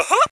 Uh-huh.